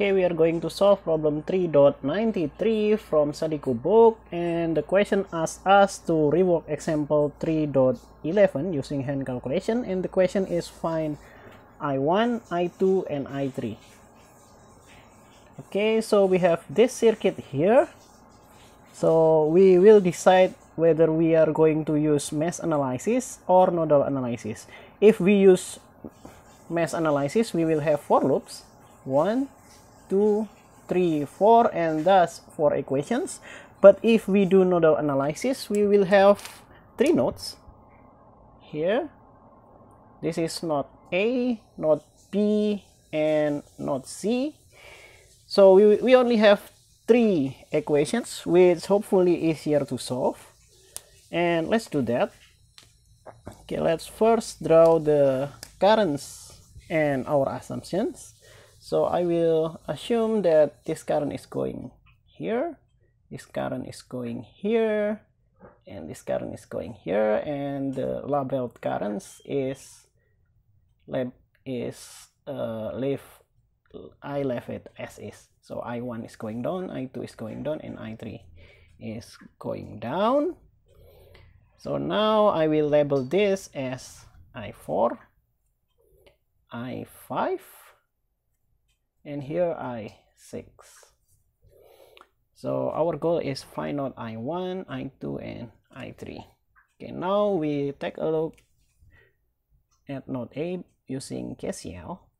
Okay, we are going to solve problem 3.93 from Sadiku book and the question asks us to rework example 3.11 using hand calculation and the question is find I1, I2 and I3. Okay, so we have this circuit here. So we will decide whether we are going to use mesh analysis or nodal analysis. If we use mesh analysis, we will have four loops. One, two, three, four, and thus four equations. But if we do nodal analysis, we will have three nodes here. This is node A, node B, and node C. So we, we only have three equations, which hopefully easier to solve. And let's do that. Okay, let's first draw the currents and our assumptions. So I will assume that this current is going here, this current is going here, and this current is going here, and the labeled currents is lab is uh, leave I left it as is. So I1 is going down, I2 is going down, and I3 is going down. So now I will label this as I4, I5, and here I6 so our goal is find out I1 I2 and I3 okay now we take a look at node A using KCL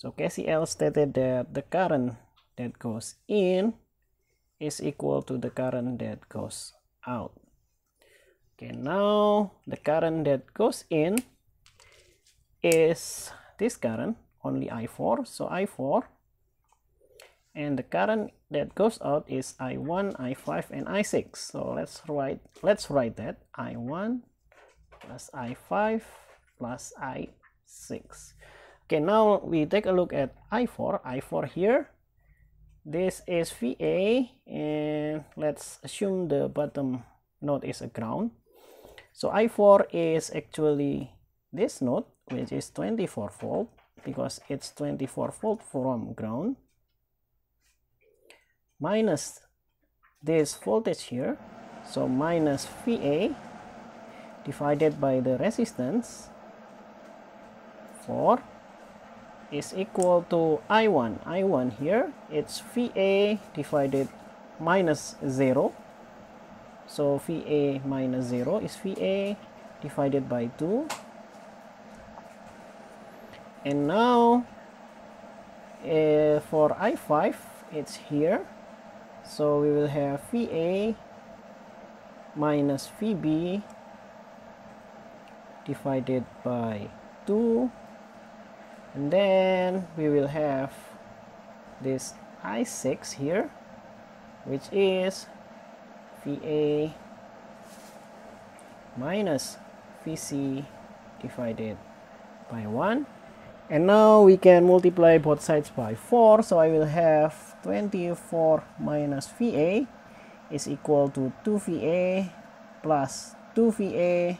so KCL stated that the current that goes in is equal to the current that goes out. Okay now the current that goes in is this current only I4 so I4 and the current that goes out is I1 I5 and I6 so let's write let's write that. I1 plus I5 plus I6 okay now we take a look at I4 I4 here. This is VA and let's assume the bottom node is a ground. So I4 is actually this node which is 24 volt because it's 24 volt from ground. Minus this voltage here so minus VA divided by the resistance 4 is equal to I1 I1 here it's VA divided minus 0 so VA minus 0 is VA divided by 2 and now uh, for i5 it's here. So we will have VA minus VB divided by 2 and then we will have this I6 here which is VA minus VC divided by 1 and now we can multiply both sides by 4 so I will have 24 minus VA is equal to 2VA plus 2VA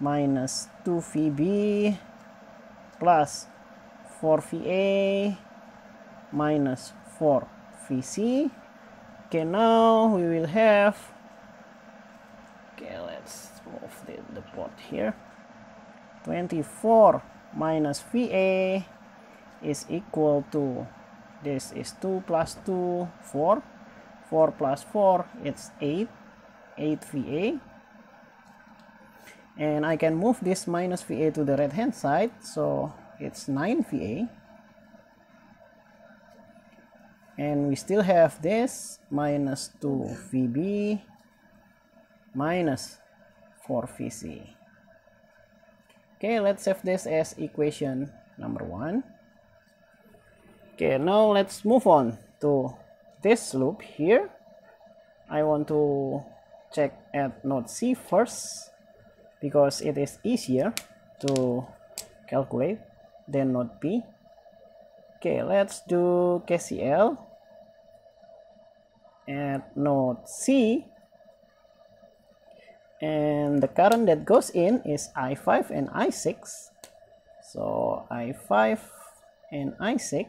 minus 2VB plus 4VA minus 4VC okay now we will have okay let's move the, the board here. 24 minus VA is equal to this is 2 plus 2 4 4 plus 4 it's 8 8 VA. And I can move this minus VA to the right hand side so it's 9 VA. And we still have this minus 2 VB minus 4 VC okay let's save this as equation number one. Okay now let's move on to this loop here. I want to check at node C first because it is easier to calculate than node B. Okay let's do KCL at node C and the current that goes in is I5 and I6 so I5 and I6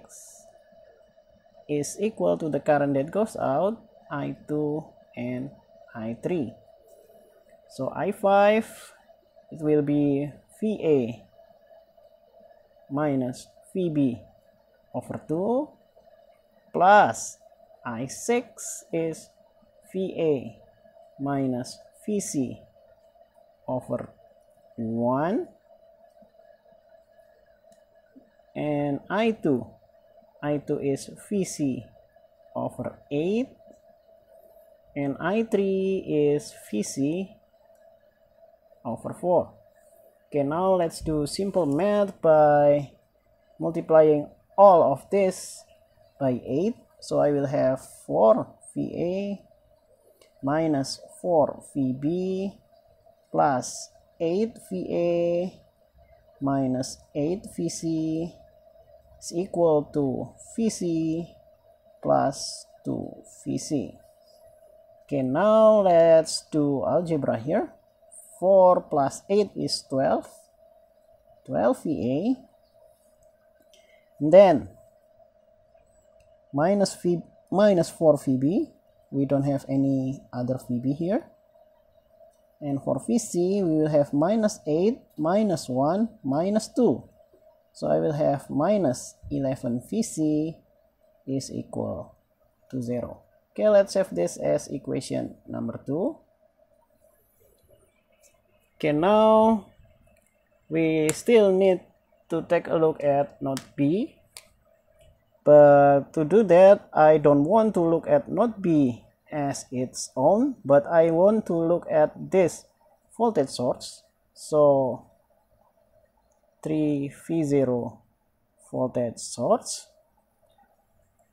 is equal to the current that goes out I2 and I3 so I5 it will be VA minus VB over 2 plus I6 is VA minus VC over 1 and I2 I2 is VC over 8 and I3 is VC over 4 okay now let's do simple math by multiplying all of this by 8 so I will have 4 VA minus 4 VB plus 8 VA minus 8 VC is equal to VC plus 2 VC. Okay, now let's do algebra here. 4 plus 8 is 12. 12 VA. And then minus V minus 4 VB. We don't have any other VB here. And for VC, we will have minus 8, minus 1, minus 2. So I will have minus 11 VC is equal to 0. Okay, let's have this as equation number 2. Okay, now we still need to take a look at node B. But to do that, I don't want to look at node B as its own, but I want to look at this voltage source. So 3v0 voltage source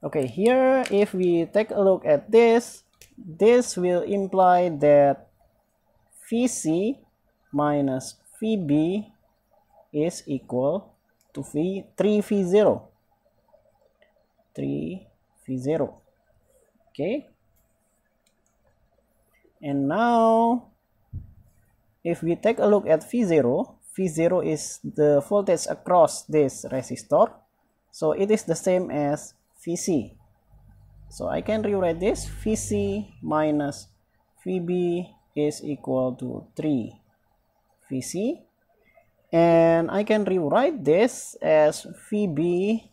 okay here if we take a look at this this will imply that vc minus vb is equal to v 3v0 3v0 okay and now if we take a look at v0 V0 is the voltage across this resistor. So it is the same as VC. So I can rewrite this VC minus VB is equal to 3 VC. And I can rewrite this as VB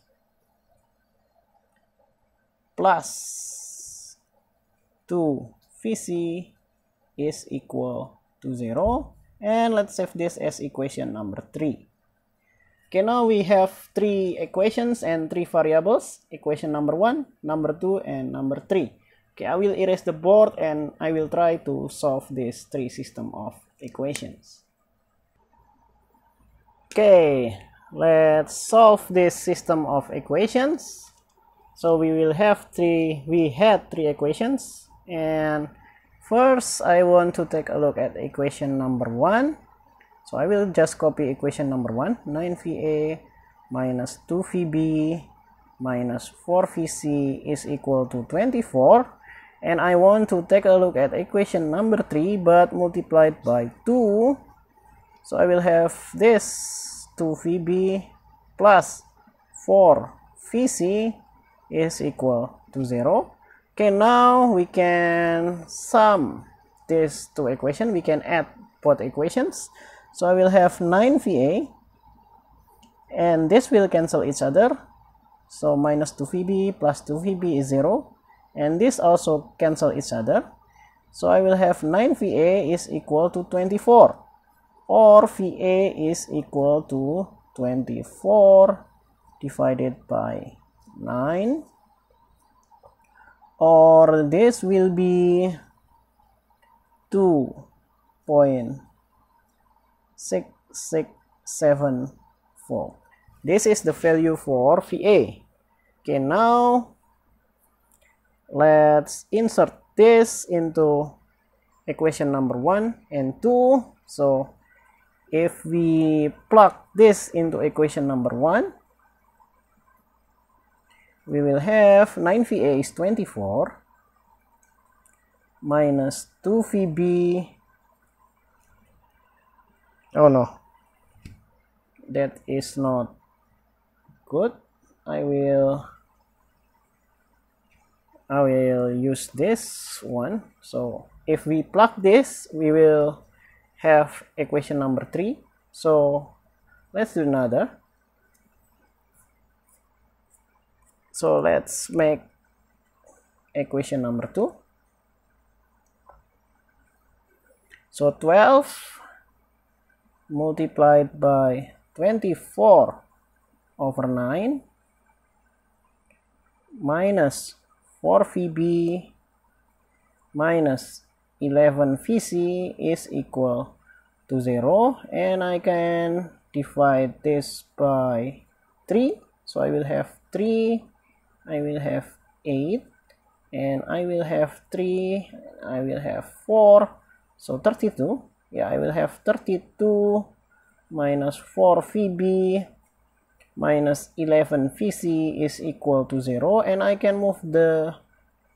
plus 2 VC is equal to 0 and let's save this as equation number 3 okay now we have three equations and three variables. Equation number 1 number 2 and number 3 okay i will erase the board and i will try to solve this three system of equations. Okay let's solve this system of equations so we will have three we had three equations and First, I want to take a look at equation number 1. So I will just copy equation number 1. 9VA minus 2VB minus 4VC is equal to 24. And I want to take a look at equation number 3 but multiplied by 2. So I will have this 2VB plus 4VC is equal to 0 okay now we can sum these two equations. We can add both equations. So i will have 9 va and this will cancel each other. So minus 2 vb plus 2 vb is 0 and this also cancel each other. So i will have 9 va is equal to 24 or va is equal to 24 divided by 9 or this will be 2.6674 this is the value for VA okay now let's insert this into equation number 1 and 2 so if we plug this into equation number 1 we will have 9VA is 24 minus 2VB oh no. That is not good. I will I will use this one. So if we plug this we will have equation number 3 so let's do another so let's make equation number 2 so 12 multiplied by 24 over 9 minus 4 VB minus 11 VC is equal to 0 and I can divide this by 3 so I will have 3 I will have 8 and I will have 3 I will have 4 so 32 yeah I will have 32 minus 4 VB minus 11 VC is equal to 0 and I can move the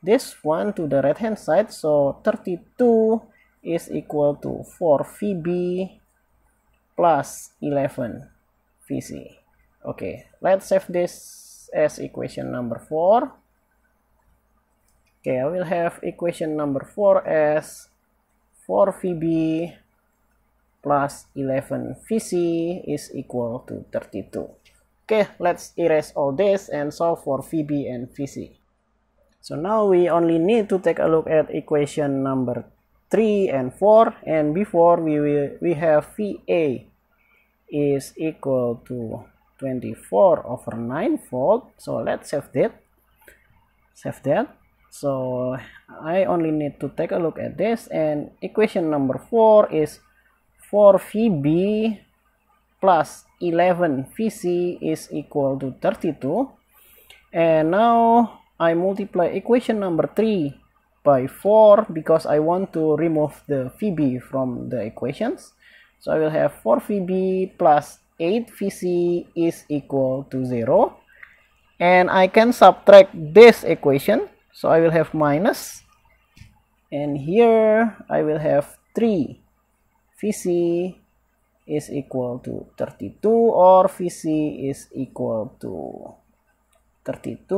this one to the right hand side. So 32 is equal to 4 VB plus 11 VC okay let's save this as equation number 4 okay I will have equation number 4 as 4 VB plus 11 VC is equal to 32. Okay, let's erase all this and solve for VB and VC. So now we only need to take a look at equation number 3 and 4 and before we will we have VA is equal to 24 over 9 volt so let's save that. Save that. So I only need to take a look at this and equation number 4 is 4 VB plus 11 VC is equal to 32 and now I multiply equation number 3 by 4 because I want to remove the VB from the equations. So I will have 4 VB plus 8 VC is equal to 0 and I can subtract this equation. So I will have minus. And here I will have 3 VC is equal to 32 or VC is equal to 32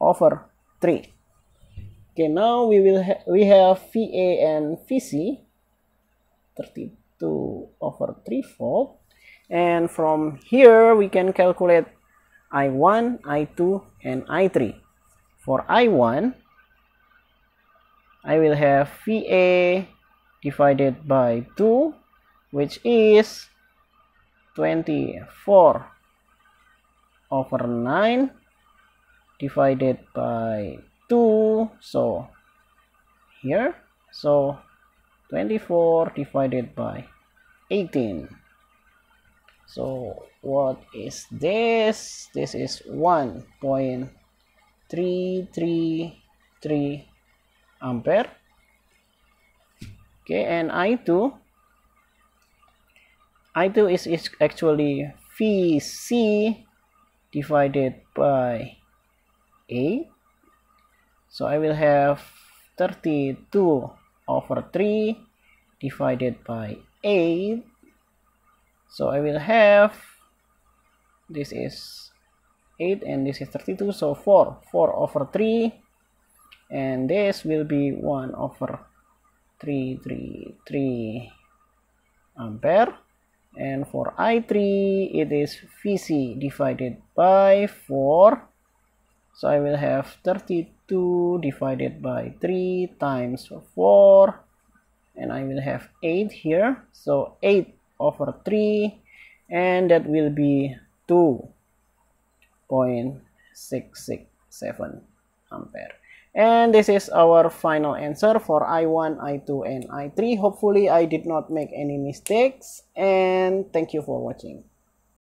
over 3 okay now we will ha we have VA and VC 32 over 3 volt and from here we can calculate I1 I2 and I3 for I1 I will have VA divided by 2 which is 24 over 9 divided by 2 so here so 24 divided by 18 so what is this? This is 1.333 ampere. Okay and i2 i2 is, is actually vc divided by 8 so i will have 32 over 3 divided by 8 so i will have this is 8 and this is 32 so 4 4 over 3 and this will be 1 over 333 ampere. And for I3 it is VC divided by 4 so I will have 32 divided by 3 times 4 and I will have 8 here. So 8 over 3 and that will be 2.667 ampere. And this is our final answer for i1 i2 and i3 hopefully i did not make any mistakes and thank you for watching